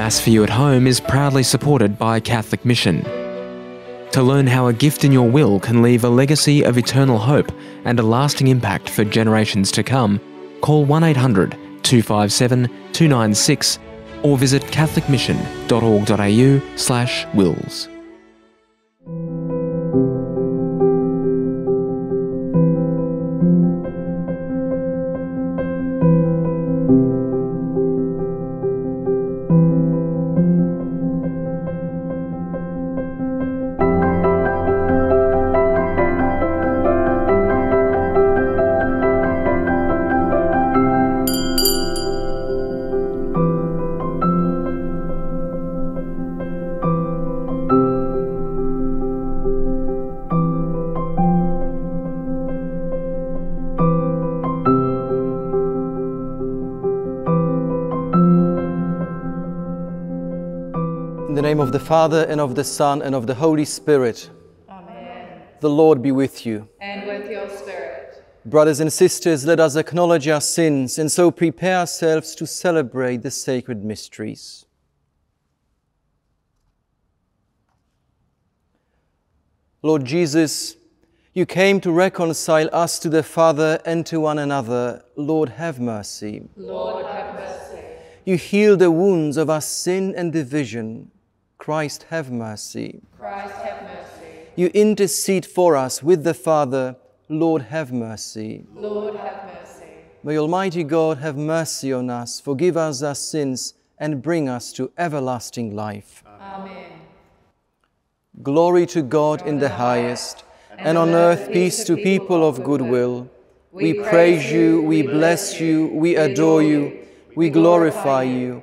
Mass for You at Home is proudly supported by Catholic Mission. To learn how a gift in your will can leave a legacy of eternal hope and a lasting impact for generations to come, call 1800 257 296 or visit catholicmission.org.au slash wills. Name of the Father, and of the Son, and of the Holy Spirit. Amen. The Lord be with you. And with your spirit. Brothers and sisters, let us acknowledge our sins and so prepare ourselves to celebrate the sacred mysteries. Lord Jesus, you came to reconcile us to the Father and to one another. Lord, have mercy. Lord, have mercy. You heal the wounds of our sin and division. Christ, have mercy. Christ, have mercy. You intercede for us with the Father. Lord, have mercy. Lord, have mercy. May Almighty God have mercy on us, forgive us our sins, and bring us to everlasting life. Amen. Glory to God in the highest, and on earth peace to people of good will. We praise you, we bless you, we adore you, we glorify you.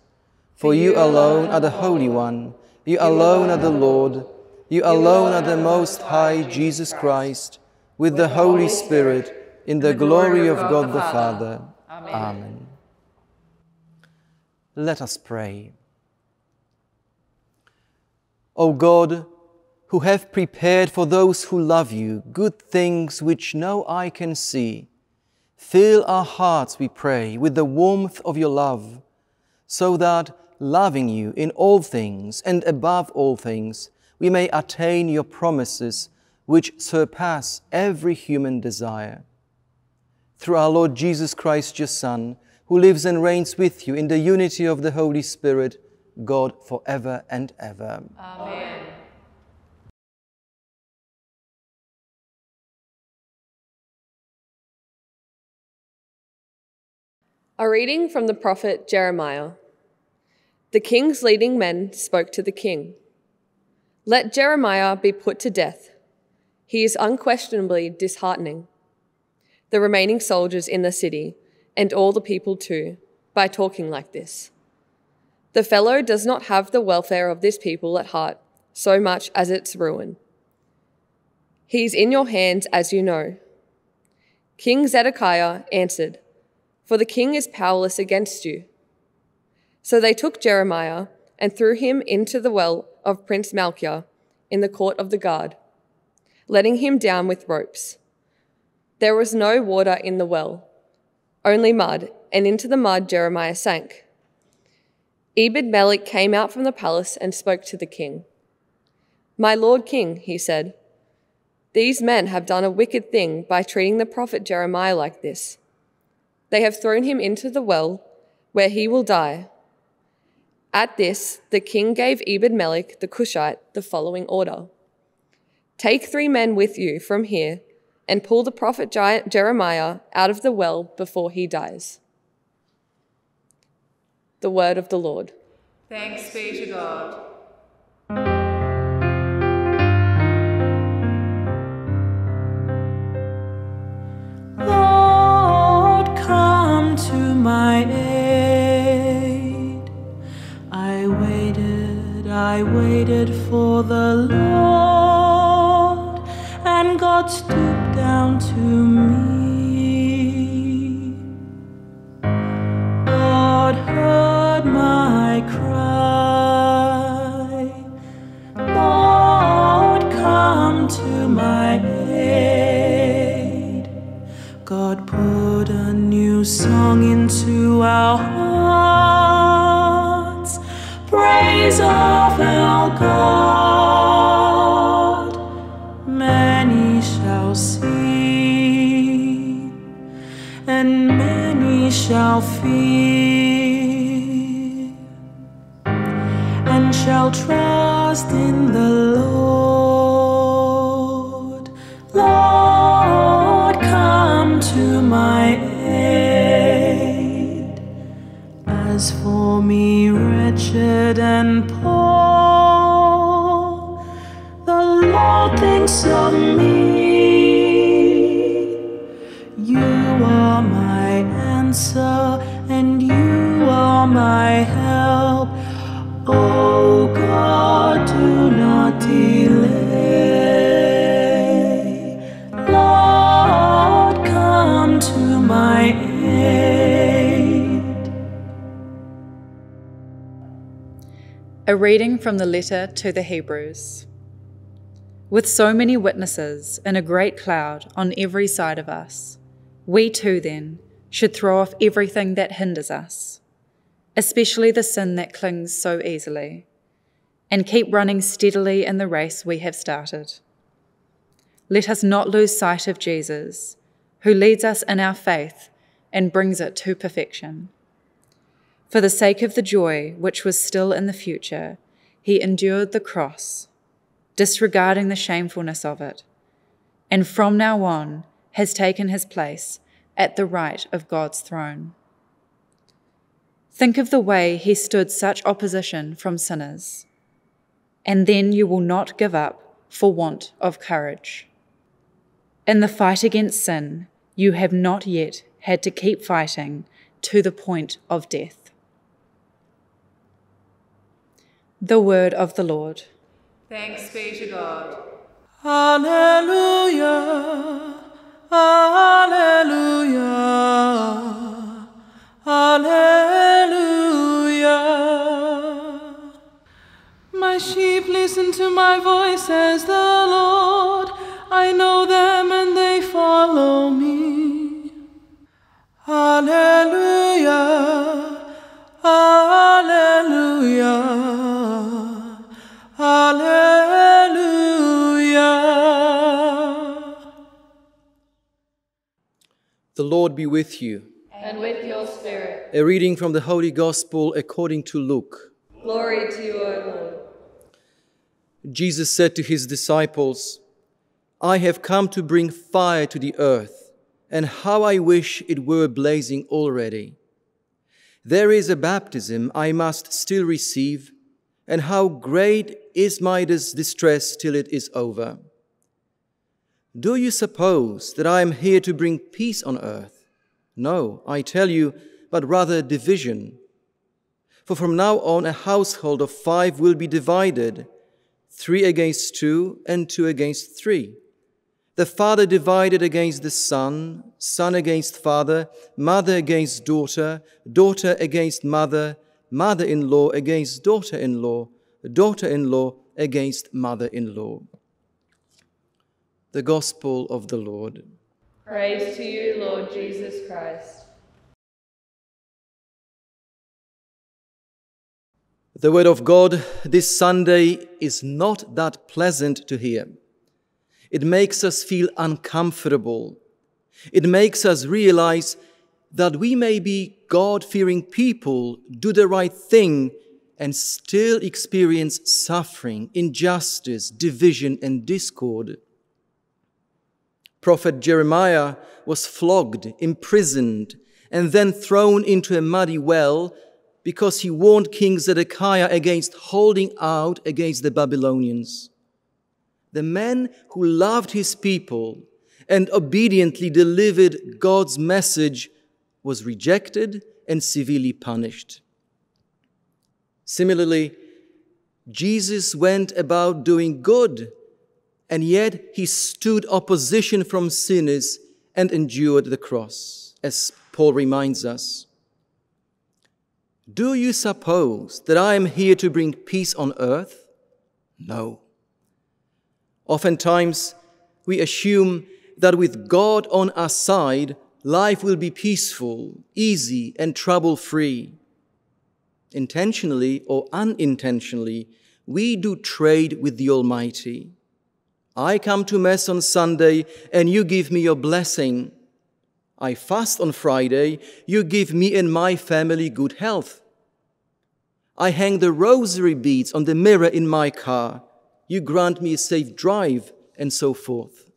For you alone are the Holy One, you alone are the Lord, you alone are the Most High Jesus Christ, with the Holy Spirit, in the glory of God the Father. Amen. Let us pray. O God, who have prepared for those who love you good things which no eye can see, fill our hearts, we pray, with the warmth of your love, so that, loving you in all things and above all things, we may attain your promises which surpass every human desire. Through our Lord Jesus Christ, your Son, who lives and reigns with you in the unity of the Holy Spirit, God forever and ever. Amen. A reading from the prophet Jeremiah. The king's leading men spoke to the king. Let Jeremiah be put to death. He is unquestionably disheartening. The remaining soldiers in the city, and all the people too, by talking like this. The fellow does not have the welfare of this people at heart so much as its ruin. He is in your hands, as you know. King Zedekiah answered, For the king is powerless against you. So they took Jeremiah and threw him into the well of Prince Malchiah in the court of the guard, letting him down with ropes. There was no water in the well, only mud, and into the mud Jeremiah sank. Ebed Melech came out from the palace and spoke to the king. My lord king, he said, these men have done a wicked thing by treating the prophet Jeremiah like this. They have thrown him into the well, where he will die. At this, the king gave Ebed Melech the Cushite the following order Take three men with you from here and pull the prophet Jeremiah out of the well before he dies. The word of the Lord. Thanks be to God. I waited for the Lord, and God stooped down to me. God heard my cry. Lord, come to my aid. God put a new song into our hearts. Praise of our God. Many shall see, and many shall fear and shall trust in the and poor, the Lord thinks of me. A reading from the letter to the Hebrews. With so many witnesses and a great cloud on every side of us, we too then should throw off everything that hinders us, especially the sin that clings so easily, and keep running steadily in the race we have started. Let us not lose sight of Jesus, who leads us in our faith and brings it to perfection. For the sake of the joy which was still in the future, he endured the cross, disregarding the shamefulness of it, and from now on has taken his place at the right of God's throne. Think of the way he stood such opposition from sinners, and then you will not give up for want of courage. In the fight against sin, you have not yet had to keep fighting to the point of death. The word of the Lord. Thanks be to God. Alleluia, Alleluia, Alleluia. My sheep listen to my voice, says the Lord. I know them and they follow me. Alleluia, The Lord be with you. And with your spirit. A reading from the Holy Gospel according to Luke. Glory to you, O Lord. Jesus said to his disciples, I have come to bring fire to the earth, and how I wish it were blazing already. There is a baptism I must still receive, and how great is my distress till it is over. Do you suppose that I am here to bring peace on earth? No, I tell you, but rather division. For from now on a household of five will be divided, three against two, and two against three. The father divided against the son, son against father, mother against daughter, daughter against mother, mother in law against daughter in law, daughter in law against mother in law. The Gospel of the Lord. Praise to you, Lord Jesus Christ. The Word of God this Sunday is not that pleasant to hear. It makes us feel uncomfortable. It makes us realize that we may be God fearing people, do the right thing, and still experience suffering, injustice, division, and discord. Prophet Jeremiah was flogged, imprisoned, and then thrown into a muddy well because he warned King Zedekiah against holding out against the Babylonians. The man who loved his people and obediently delivered God's message was rejected and severely punished. Similarly, Jesus went about doing good, and yet he stood opposition from sinners and endured the cross, as Paul reminds us. Do you suppose that I am here to bring peace on earth? No. Oftentimes, we assume that with God on our side, life will be peaceful, easy, and trouble free. Intentionally or unintentionally, we do trade with the Almighty. I come to Mass on Sunday and you give me your blessing. I fast on Friday, you give me and my family good health. I hang the rosary beads on the mirror in my car, you grant me a safe drive, and so forth.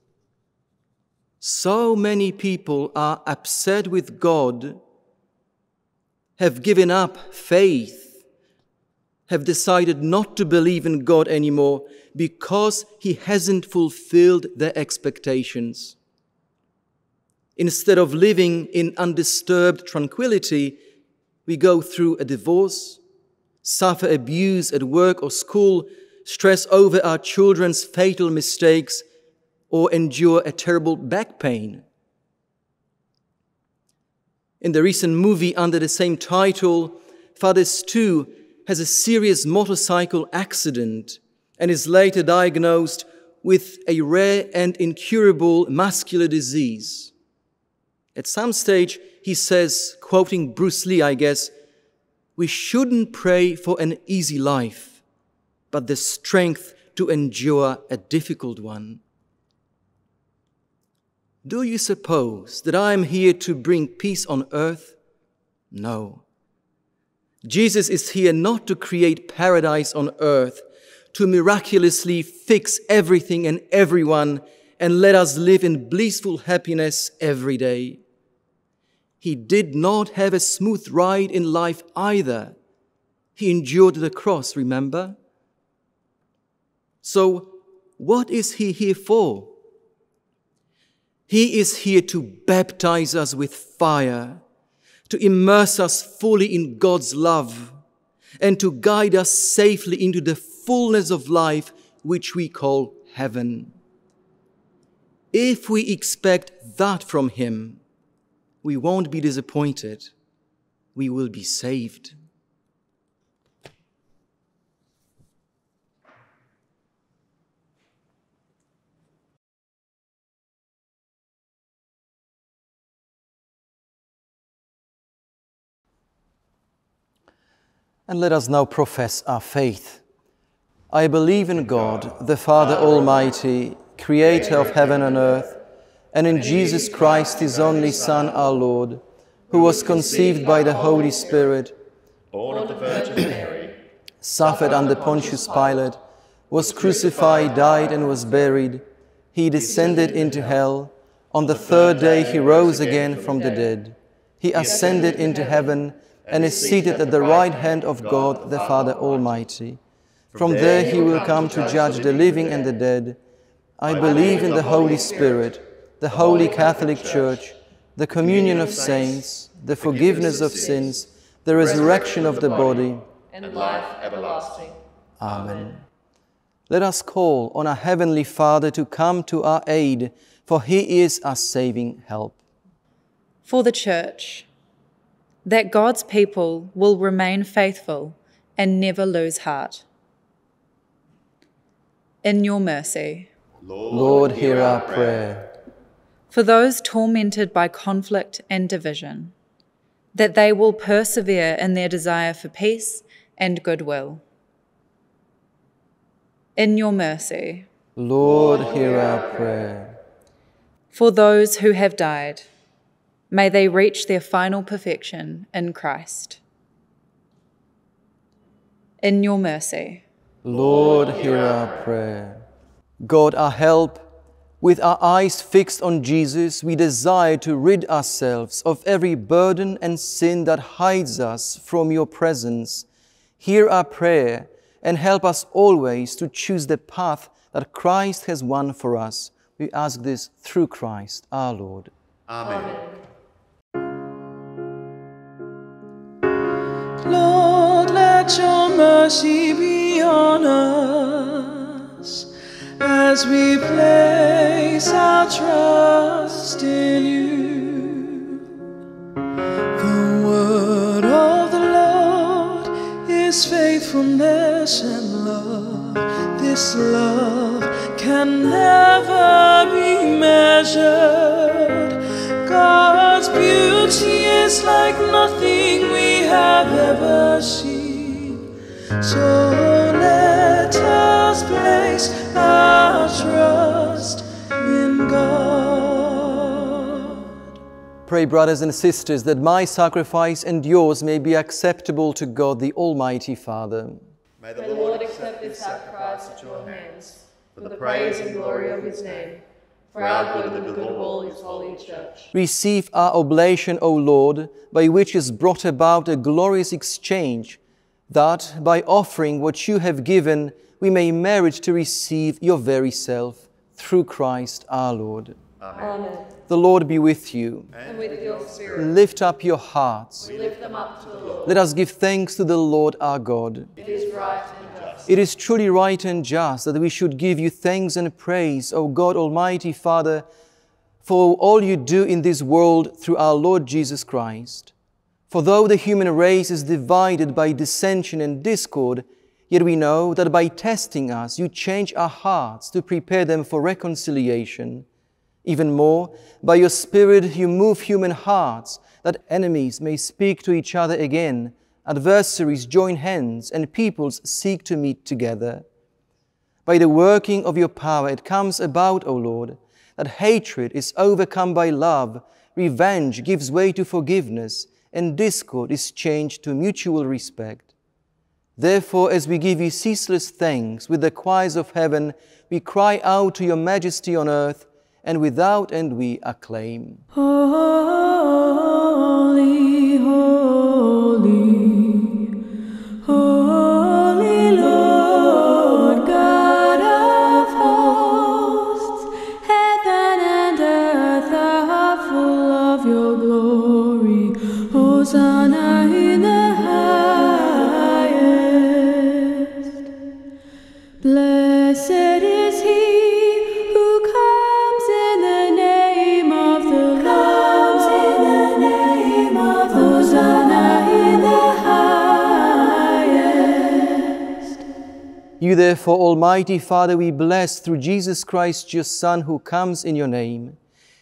So many people are upset with God, have given up faith, have decided not to believe in God anymore because He hasn't fulfilled their expectations. Instead of living in undisturbed tranquility, we go through a divorce, suffer abuse at work or school, stress over our children's fatal mistakes, or endure a terrible back pain. In the recent movie under the same title, Father Stu has a serious motorcycle accident and is later diagnosed with a rare and incurable muscular disease. At some stage, he says, quoting Bruce Lee, I guess, we shouldn't pray for an easy life, but the strength to endure a difficult one. Do you suppose that I am here to bring peace on earth? No. Jesus is here not to create paradise on earth, to miraculously fix everything and everyone and let us live in blissful happiness every day. He did not have a smooth ride in life either. He endured the cross, remember? So, what is he here for? He is here to baptize us with fire, to immerse us fully in God's love, and to guide us safely into the fullness of life which we call heaven. If we expect that from Him, we won't be disappointed. We will be saved. And let us now profess our faith. I believe in God, the Father Almighty, creator of heaven and earth, and in Jesus Christ, his only Son, our Lord, who was conceived by the Holy Spirit, born of the Virgin Mary, suffered under Pontius Pilate, was crucified, died, and was buried. He descended into hell. On the third day he rose again from the dead. He ascended into heaven and is seated at the right hand of God the Father Almighty. From there he will come to judge the living and the dead. I believe in the Holy Spirit, the Holy Catholic Church, the communion of saints, the forgiveness of sins, the resurrection of the body, and life everlasting. Amen. Let us call on our Heavenly Father to come to our aid, for He is our saving help. For the Church, that God's people will remain faithful and never lose heart. In your mercy, Lord, hear our prayer. for those tormented by conflict and division, that they will persevere in their desire for peace and goodwill. In your mercy, Lord, hear our prayer. for those who have died, may they reach their final perfection in Christ. In your mercy, Lord, hear our prayer. God, our help, with our eyes fixed on Jesus, we desire to rid ourselves of every burden and sin that hides us from your presence. Hear our prayer and help us always to choose the path that Christ has won for us. We ask this through Christ our Lord. Amen. Lord, let your mercy be on us as we place our trust in you. The word of the Lord is faithfulness and love. This love can never be measured. God's beauty is like nothing we have ever seen. So let us place our trust in God. Pray, brothers and sisters, that my sacrifice and yours may be acceptable to God the Almighty Father. May the Lord accept this sacrifice at your hands for the praise and glory of his name, for our good and the good of all his holy church. Receive our oblation, O Lord, by which is brought about a glorious exchange, that by offering what you have given, we may merit to receive your very self, through Christ our Lord. Amen. The Lord be with you. And with your spirit, Lift up your hearts. Lift them up to the Lord. Let us give thanks to the Lord our God. It is right and just. It is truly right and just that we should give you thanks and praise, O God Almighty Father, for all you do in this world through our Lord Jesus Christ. For though the human race is divided by dissension and discord, yet we know that by testing us, you change our hearts to prepare them for reconciliation. Even more, by your Spirit, you move human hearts that enemies may speak to each other again, adversaries join hands, and peoples seek to meet together. By the working of your power, it comes about, O Lord, that hatred is overcome by love, revenge gives way to forgiveness, and discord is changed to mutual respect. Therefore, as we give you ceaseless thanks with the choirs of heaven, we cry out to your majesty on earth, and without end we acclaim. Holy, therefore, Almighty Father, we bless through Jesus Christ, your Son, who comes in your name.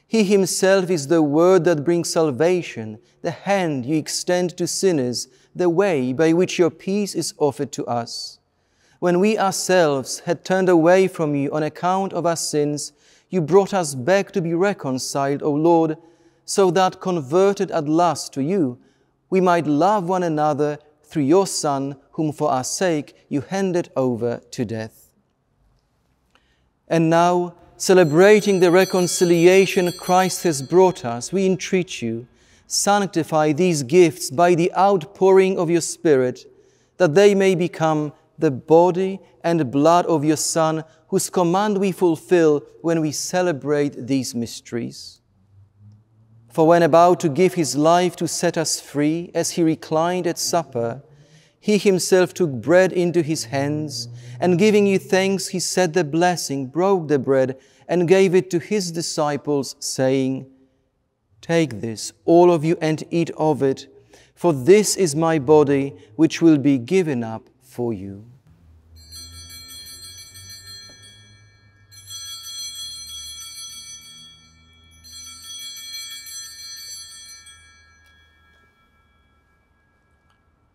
He himself is the word that brings salvation, the hand you extend to sinners, the way by which your peace is offered to us. When we ourselves had turned away from you on account of our sins, you brought us back to be reconciled, O Lord, so that, converted at last to you, we might love one another through your Son, whom for our sake you handed over to death. And now, celebrating the reconciliation Christ has brought us, we entreat you, sanctify these gifts by the outpouring of your Spirit, that they may become the body and blood of your Son, whose command we fulfill when we celebrate these mysteries. For when about to give his life to set us free, as he reclined at supper, he himself took bread into his hands, and giving you thanks, he said the blessing, broke the bread, and gave it to his disciples, saying, Take this, all of you, and eat of it, for this is my body, which will be given up for you.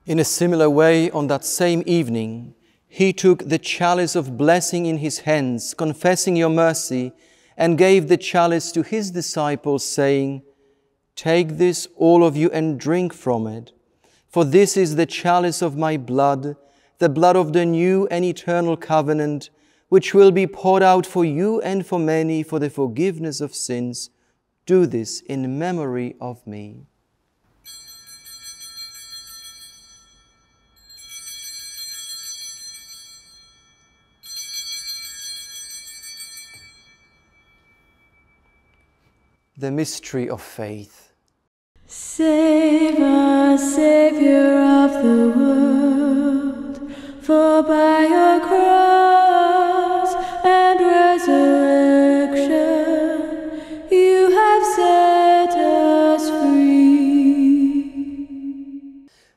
In a similar way, on that same evening, he took the chalice of blessing in his hands, confessing your mercy, and gave the chalice to his disciples, saying, Take this, all of you, and drink from it. For this is the chalice of my blood, the blood of the new and eternal covenant, which will be poured out for you and for many for the forgiveness of sins. Do this in memory of me. The mystery of faith. Save us, Savior of the world. For by your cross and resurrection you have set us free.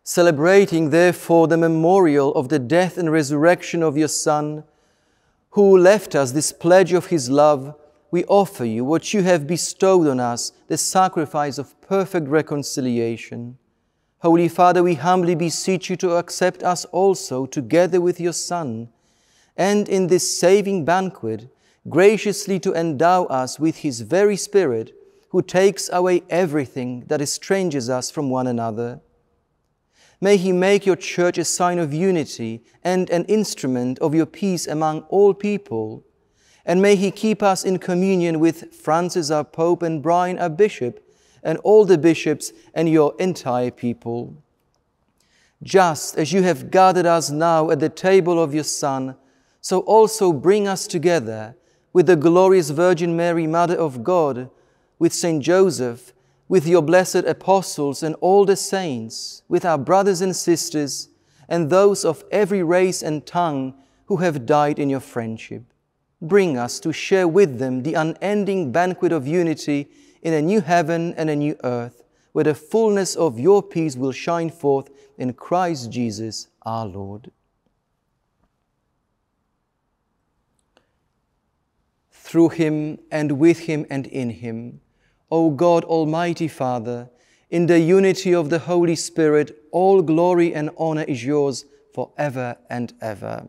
Celebrating, therefore, the memorial of the death and resurrection of your Son, who left us this pledge of his love, we offer you what you have bestowed on us, the sacrifice of perfect reconciliation. Holy Father, we humbly beseech you to accept us also together with your Son, and in this saving banquet, graciously to endow us with his very Spirit, who takes away everything that estranges us from one another. May he make your church a sign of unity and an instrument of your peace among all people. And may he keep us in communion with Francis our Pope and Brian our Bishop and all the bishops and your entire people. Just as you have gathered us now at the table of your Son, so also bring us together with the glorious Virgin Mary, Mother of God, with Saint Joseph, with your blessed apostles and all the saints, with our brothers and sisters, and those of every race and tongue who have died in your friendship. Bring us to share with them the unending banquet of unity in a new heaven and a new earth, where the fullness of your peace will shine forth in Christ Jesus our Lord. Through him and with him and in him, O God, Almighty Father, in the unity of the Holy Spirit, all glory and honor is yours forever and ever.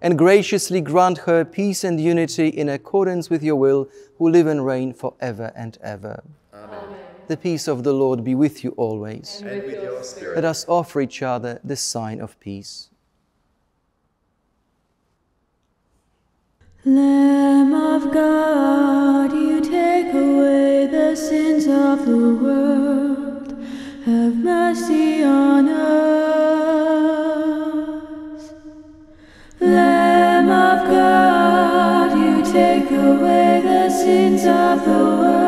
and graciously grant her peace and unity in accordance with your will, who live and reign forever and ever. Amen. The peace of the Lord be with you always. And with your spirit. Let us offer each other the sign of peace. Lamb of God, you take away the sins of the world. Have mercy on us. Lamb of God, you take away the sins of the world.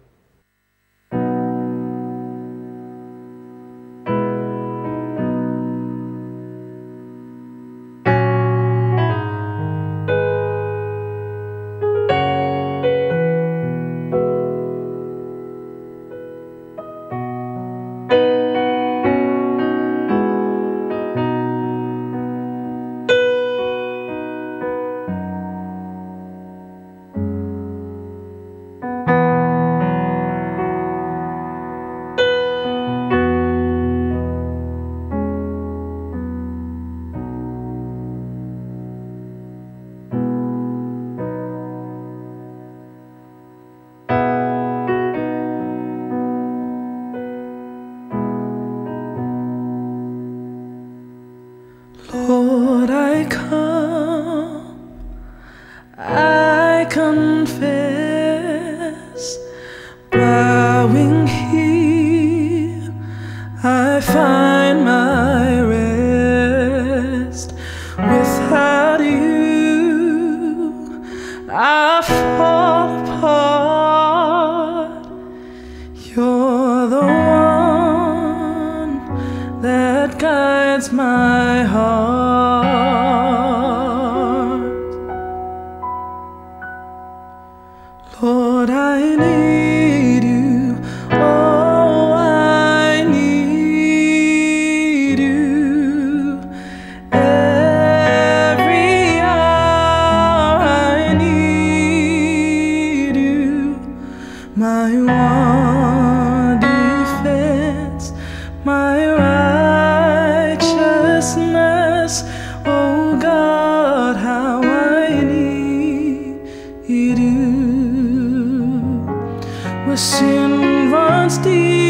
I find Where sin runs deep,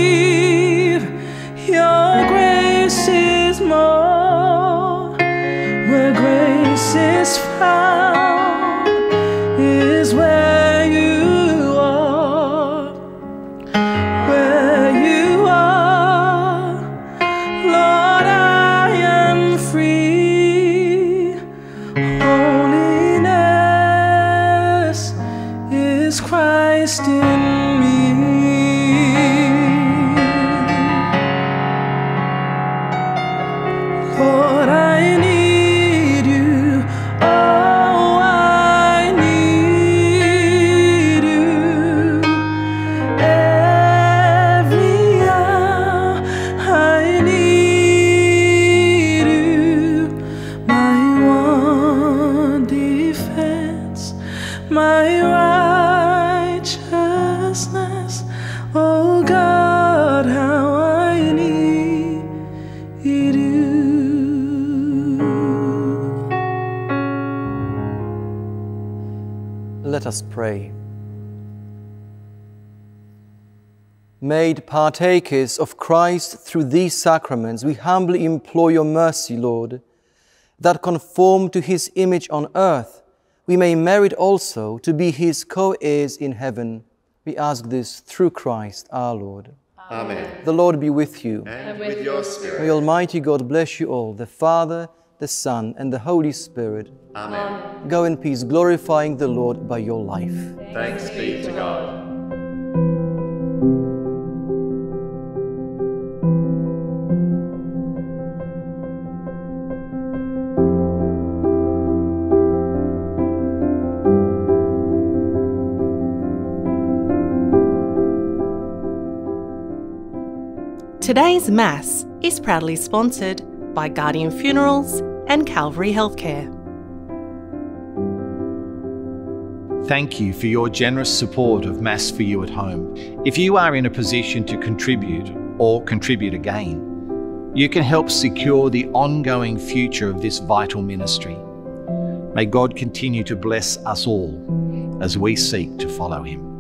us pray. Made partakers of Christ through these sacraments, we humbly implore your mercy, Lord, that conformed to his image on earth, we may merit also to be his co heirs in heaven. We ask this through Christ our Lord. Amen. The Lord be with you. And with your spirit. May Almighty God bless you all, the Father, the Son, and the Holy Spirit. Amen. Go in peace, glorifying the Lord by your life. Thanks be to God. Today's Mass is proudly sponsored by Guardian Funerals and Calvary Healthcare. Thank you for your generous support of Mass for You at Home. If you are in a position to contribute or contribute again, you can help secure the ongoing future of this vital ministry. May God continue to bless us all as we seek to follow Him.